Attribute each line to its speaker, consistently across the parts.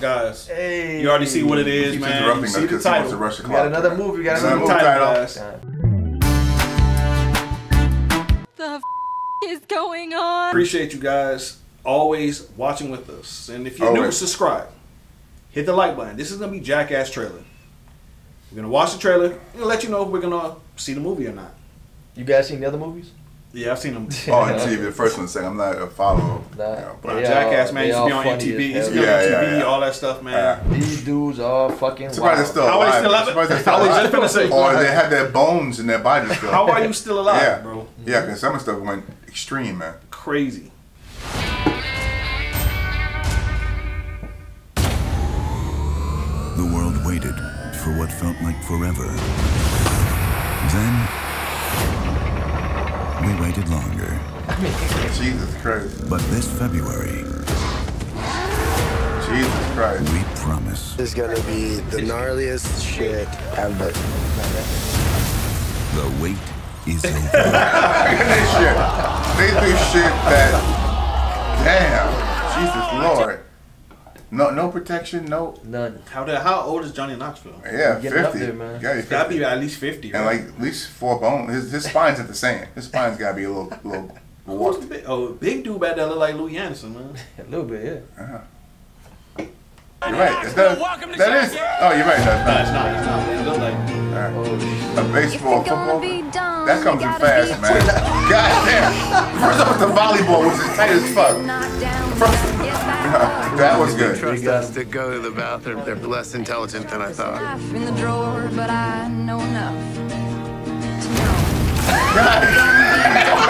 Speaker 1: guys.
Speaker 2: Hey.
Speaker 1: You already see what it is,
Speaker 3: Keeps
Speaker 1: man. You
Speaker 3: interrupting us
Speaker 1: see the
Speaker 3: because he wants to
Speaker 1: title.
Speaker 3: rush the
Speaker 2: We
Speaker 3: clock.
Speaker 2: got another movie. We got
Speaker 3: Another
Speaker 2: another
Speaker 3: movie
Speaker 1: title,
Speaker 3: title.
Speaker 1: guys.
Speaker 4: The f- is going on?
Speaker 1: Appreciate you guys always watching with us. And if you're new, subscribe. Hit the like button. This is gonna be Jackass trailer. We're gonna watch the trailer and let you know if we're gonna see the movie or not.
Speaker 2: You guys seen the other movies?
Speaker 1: Yeah, I've seen them.
Speaker 3: Oh, and see, the first one saying I'm not a follower.
Speaker 2: Nah.
Speaker 3: you know,
Speaker 1: But Jackass,
Speaker 2: all-
Speaker 1: man,
Speaker 2: they
Speaker 1: used to be on
Speaker 2: funny
Speaker 1: MTV,
Speaker 2: as
Speaker 1: used to be on
Speaker 3: Yeah, yeah,
Speaker 1: MTV,
Speaker 3: yeah.
Speaker 1: all that stuff, man.
Speaker 3: Yeah.
Speaker 2: These dudes are fucking
Speaker 3: Surprised they're
Speaker 2: wild.
Speaker 3: still
Speaker 1: How are they still alive?
Speaker 3: Surprised they're
Speaker 1: I
Speaker 3: still
Speaker 1: was just
Speaker 3: alive.
Speaker 1: gonna say.
Speaker 3: Or they had their bones in their bodies still.
Speaker 1: How are you still alive,
Speaker 3: yeah.
Speaker 1: bro?
Speaker 3: Yeah, because some of the stuff went extreme, man.
Speaker 1: Crazy.
Speaker 5: The world waited for what felt like forever. Then, we waited longer.
Speaker 3: Jesus Christ.
Speaker 5: But this February,
Speaker 3: Jesus Christ.
Speaker 5: we promise
Speaker 6: This is gonna be the gnarliest shit ever.
Speaker 5: the wait is over.
Speaker 3: they shit. They do shit that. Damn. Jesus Lord. No, no protection. No.
Speaker 2: None.
Speaker 1: How the, how old is Johnny Knoxville?
Speaker 3: Yeah,
Speaker 2: Getting
Speaker 3: fifty.
Speaker 2: up there, man.
Speaker 3: Yeah, he's
Speaker 1: Gotta be at least fifty.
Speaker 3: And
Speaker 1: right?
Speaker 3: like at least four bones. His his spines at the same. His spine's gotta be a little little
Speaker 1: Who's the big, oh, big dude back there look like Lou Anderson, man.
Speaker 2: A little bit, yeah. Uh-huh.
Speaker 3: You're right. Is that, that is. Oh, you're right.
Speaker 1: That's No,
Speaker 3: That's
Speaker 1: it's not. It's not. It look like.
Speaker 3: not.
Speaker 2: Oh.
Speaker 3: A baseball,
Speaker 4: If you're gonna
Speaker 3: football.
Speaker 4: be dumb,
Speaker 3: That comes in fast, man. God damn. First up with the volleyball, which is tight as fuck. First-
Speaker 4: get back up.
Speaker 3: That was good.
Speaker 6: Trust us to go to the bathroom. They're less intelligent than I thought.
Speaker 4: Life in the drawer, but I know enough to know.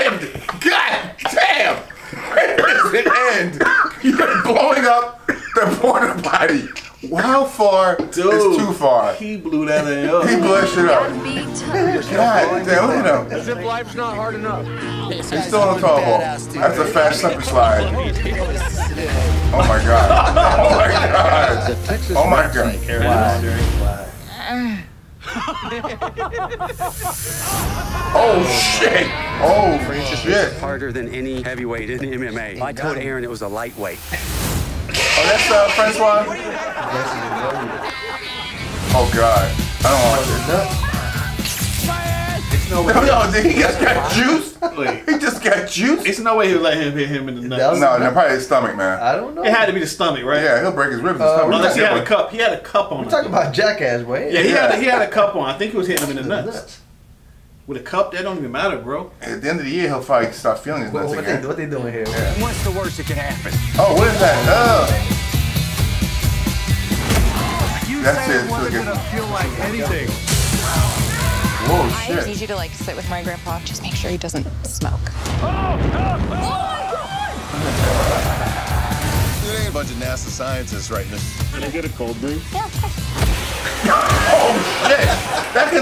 Speaker 3: end. God damn. Where does it end? You're blowing up the porta potty. How far is too far?
Speaker 1: He blew that thing up.
Speaker 3: He blew that shit up.
Speaker 4: Gotta be tough.
Speaker 3: God damn, look at him.
Speaker 6: Zip life's not hard enough.
Speaker 3: He's still on the tall ball. That's a fast slip and slide. Oh, oh my god. Oh my god. Oh my god. Oh shit. Oh shit.
Speaker 7: harder than any heavyweight in MMA. I told Ehren it was a lightweight.
Speaker 3: Oh, that's uh, Francois? Oh god. I don't want this.
Speaker 1: no way.
Speaker 3: No, no, did he just got juice?
Speaker 1: Wait.
Speaker 3: He just got juice?
Speaker 1: It's no way he'll let him hit him in the
Speaker 2: That
Speaker 1: nuts.
Speaker 3: No, no, probably his stomach, man.
Speaker 2: I don't know.
Speaker 1: It had to be the stomach, right?
Speaker 3: Yeah, he'll break his ribs and
Speaker 2: Uh,
Speaker 3: stuff.
Speaker 1: Unless he had a cup. He had a cup on.
Speaker 2: We're
Speaker 1: I
Speaker 2: talking
Speaker 1: think.
Speaker 2: about Jackass, boy.
Speaker 1: Yeah, he had a, he had a cup on. I think he was hitting him in the
Speaker 2: Nuts.
Speaker 1: Nuts. With a cup, that don't even matter, bro.
Speaker 3: At the end of the year, he'll probably start feeling his
Speaker 2: What,
Speaker 3: nuts
Speaker 2: what, they, what they doing here?
Speaker 7: What's the worst that can happen?
Speaker 3: Oh, what is that? Uh, oh. That's it. So
Speaker 6: wasn't gonna feel like anything.
Speaker 3: Whoa,
Speaker 8: I just need you to like sit with my grandpa. Just make sure he doesn't smoke.
Speaker 6: It ain't a bunch of NASA scientists right? Did I get a writing this.
Speaker 3: Oh, shit.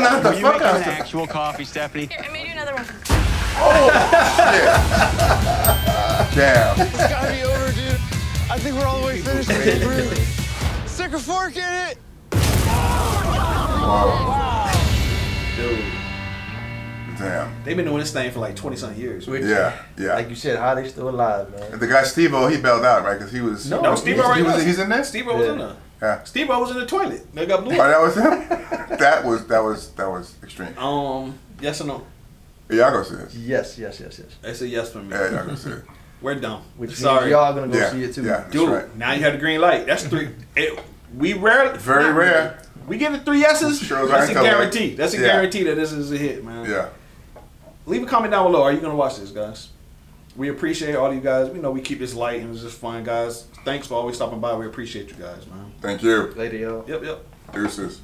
Speaker 3: That can knock the
Speaker 7: You
Speaker 3: fuck
Speaker 7: making
Speaker 3: out
Speaker 7: an
Speaker 3: of you.
Speaker 7: actual coffee, Stephanie?
Speaker 8: Here, I made you another one.
Speaker 3: Oh, shit. Damn.
Speaker 6: It's gotta be over, dude. I think we're all the way finished. Really? Stick a fork in it.
Speaker 3: Wow.
Speaker 1: Dude,
Speaker 3: Damn.
Speaker 1: they've been doing this thing for like 20 something years.
Speaker 2: Which,
Speaker 3: Yeah, yeah.
Speaker 2: Like you said, how they still alive, man?
Speaker 3: The guy Steve-O, he bailed out, right? Because he was.
Speaker 2: No,
Speaker 1: No, Steve
Speaker 2: he-
Speaker 1: O right
Speaker 3: he was, he's in there?
Speaker 1: Steve O was in there.
Speaker 3: Yeah.
Speaker 1: Steve O was in the toilet. They got blew
Speaker 3: Oh, that was him? that was, that was, that was extreme.
Speaker 1: Um, yes or no?
Speaker 3: Yeah, y'all go see this.
Speaker 2: Yes, yes, yes, yes.
Speaker 1: It's a yes for me.
Speaker 3: Yeah, y'all go see it.
Speaker 1: We're done.
Speaker 2: Which means
Speaker 1: Sorry.
Speaker 2: y'all gonna go
Speaker 3: Yeah,
Speaker 2: see it too.
Speaker 3: yeah. That's
Speaker 1: Dude,
Speaker 3: right.
Speaker 1: now you have the green light. That's three. It, we rarely.
Speaker 3: Very
Speaker 1: not
Speaker 3: rare.
Speaker 1: We give it three yeses.
Speaker 3: Shows
Speaker 1: That's a guarantee. That's a
Speaker 3: Yeah.
Speaker 1: guarantee that this is a hit, man.
Speaker 3: Yeah.
Speaker 1: Leave a comment down below. Are you gonna watch this, guys? We appreciate all you guys. We know we keep this light and it's just fun, guys. Thanks for always stopping by. We appreciate you guys, man.
Speaker 3: Thank you.
Speaker 2: Later, y'all.
Speaker 1: Yep, yep.
Speaker 3: Deuces.